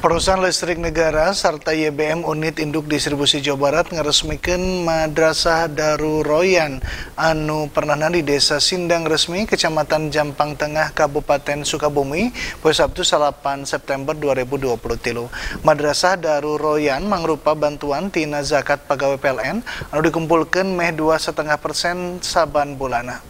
Perusahaan listrik negara serta YBM unit induk distribusi Jawa Barat ngeresmikan Madrasah Daru Royan anu pernah di Desa Sindang Resmi Kecamatan Jampang Tengah Kabupaten Sukabumi pada Sabtu 8 September 2020 tilu. Madrasah Daru Royan mangrupa bantuan tina zakat pegawai PLN anu dikumpulkan meh 2,5 persen saban bulana.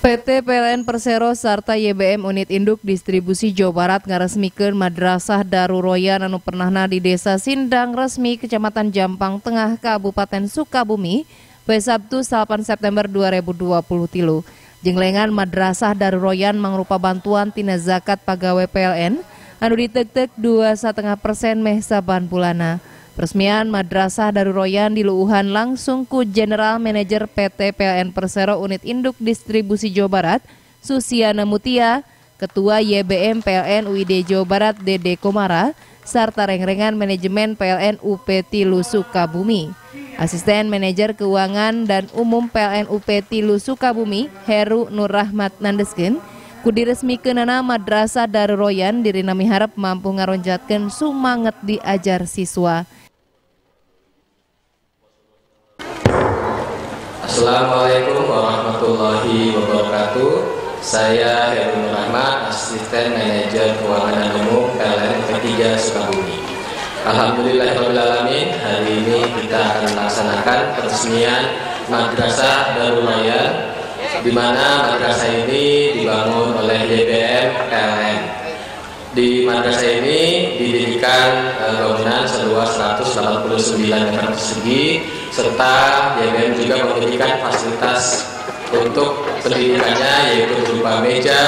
PT PLN Persero serta YBM Unit Induk Distribusi Jawa Barat ngaresmikeun Madrasah Daruroyan anu pernahna di Desa Sindang resmi Kecamatan Jampang Tengah Kabupaten Sukabumi pada Sabtu 8 September 2020 tilu. Jenglengan Madrasah Daruroyan mangrupa bantuan tina zakat pegawai PLN anu ditek-tek 2,5 persen meh saban bulana. Resmian Madrasah Daruroyan diluuhan langsung ku General Manager PT PLN Persero Unit Induk Distribusi Jawa Barat, Susiana Mutia, Ketua YBM PLN UID Jawa Barat Dede Komara, serta rengrengan manajemen PLN UP Tilu Sukabumi. Asisten Manajer Keuangan dan Umum PLN UP Tilu Sukabumi, Heru Nur Rahmat Nandesken, kudiresmikeunana Madrasah Daruroyan diri nami harap mampu ngaronjatkeun sumanget diajar siswa. Assalamualaikum warahmatullahi wabarakatuh. Saya Heru Rahmat, Asisten Manajer Keuangan dan Umum PLN P3 Sukabumi. Alhamdulillahirrahmanirrahim, hari ini kita akan melaksanakan peresmian Madrasah Darul Raya di mana madrasah ini dibangun oleh YBM PLN. Di madrasah ini didirikan uh, bangunan seluas 189 meter persegi serta YBM juga memberikan fasilitas untuk pendidikannya yaitu berupa meja,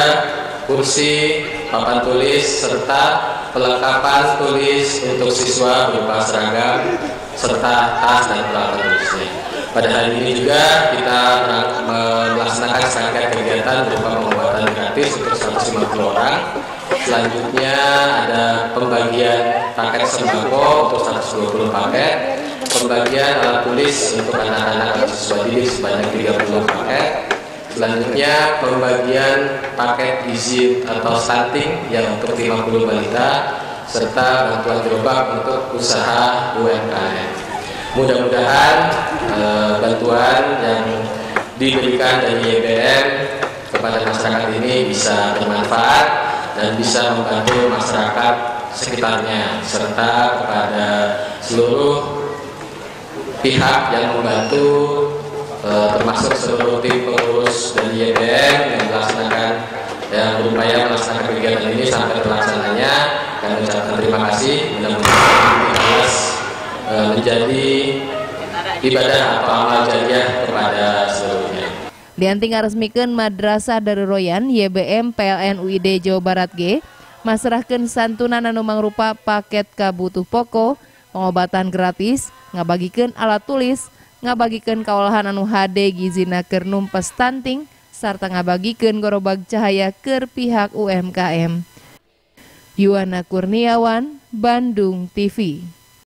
kursi, papan tulis serta pelengkapan tulis untuk siswa berupa seragam serta tas dan peralatan tulisnya. Pada hari ini juga kita melaksanakan serangkaian kegiatan berupa pengobatan gratis untuk 150 orang. Selanjutnya ada pembagian paket sembako untuk 120 paket pembagian alat tulis untuk anak-anak siswa didik sebanyak 30 paket. Selanjutnya pembagian paket izin atau stunting yang untuk 50 balita serta bantuan gerobak untuk usaha UMKM. Mudah-mudahan eh, bantuan yang diberikan dari YBM kepada masyarakat ini bisa bermanfaat dan bisa membantu masyarakat sekitarnya serta kepada seluruh pihak yang membantu eh, termasuk seluruh tim pengurus dari YBM yang melaksanakan yang berupaya melaksanakan kegiatan ini sampai terlaksananya kami ucapkan terima kasih. Mudah-mudahan eh, menjadi ibadah atau amal jariah kepada seluruhnya. Dianting resmikan Madrasah Daruroyan YBM PLN UID Jawa Barat G. Masrahkan santunan anu mangrupa paket kabutuh pokok pengobatan gratis ngabagikan alat tulis ngabagikan kaolahan anu HD gizina keur numpes stunting serta ngabagikan gorobag cahaya ke pihak UMKM Yuwana Kurniawan Bandung TV